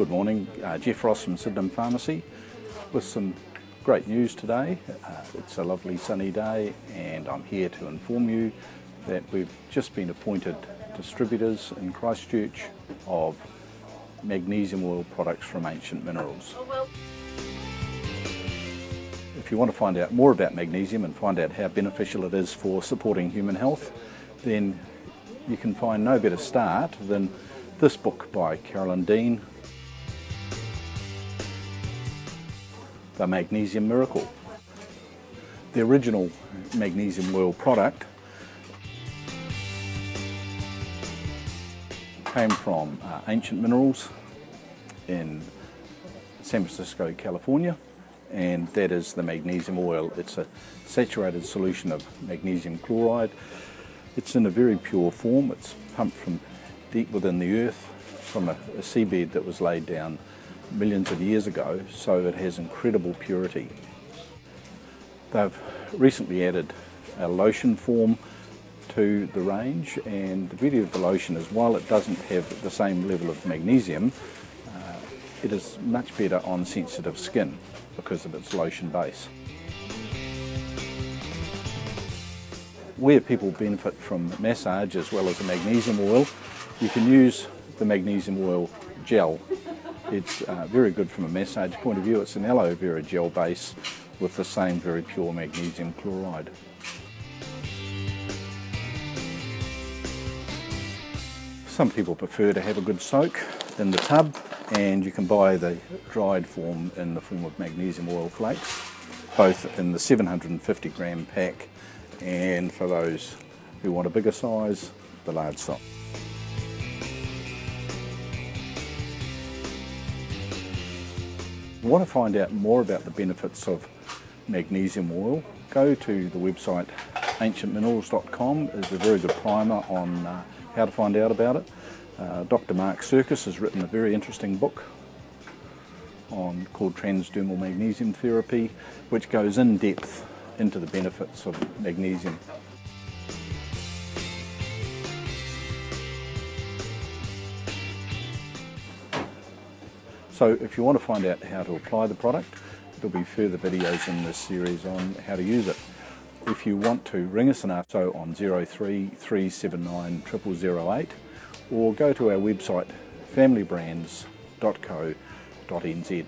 Good morning, uh, Jeff Ross from Sydenham Pharmacy with some great news today. Uh, it's a lovely sunny day and I'm here to inform you that we've just been appointed distributors in Christchurch of magnesium oil products from Ancient Minerals. If you want to find out more about magnesium and find out how beneficial it is for supporting human health, then you can find no better start than this book by Carolyn Dean, The Magnesium Miracle. The original magnesium oil product came from uh, Ancient Minerals in San Francisco, California, and that is the magnesium oil. It's a saturated solution of magnesium chloride. It's in a very pure form. It's pumped from deep within the earth from a, a seabed that was laid down millions of years ago, so it has incredible purity. They've recently added a lotion form to the range and the beauty of the lotion is while it doesn't have the same level of magnesium, uh, it is much better on sensitive skin because of its lotion base. Where people benefit from massage as well as the magnesium oil, you can use the magnesium oil gel it's uh, very good from a massage point of view. It's an aloe vera gel base with the same very pure magnesium chloride. Some people prefer to have a good soak in the tub and you can buy the dried form in the form of magnesium oil flakes, both in the 750 gram pack and for those who want a bigger size, the large size. Want to find out more about the benefits of magnesium oil, go to the website ancientminerals.com. There's a very good primer on uh, how to find out about it. Uh, Dr. Mark Sircus has written a very interesting book on called Transdermal Magnesium Therapy, which goes in depth into the benefits of magnesium. So if you want to find out how to apply the product, there'll be further videos in this series on how to use it. If you want to ring us and ask so on 03379008 or go to our website familybrands.co.nz.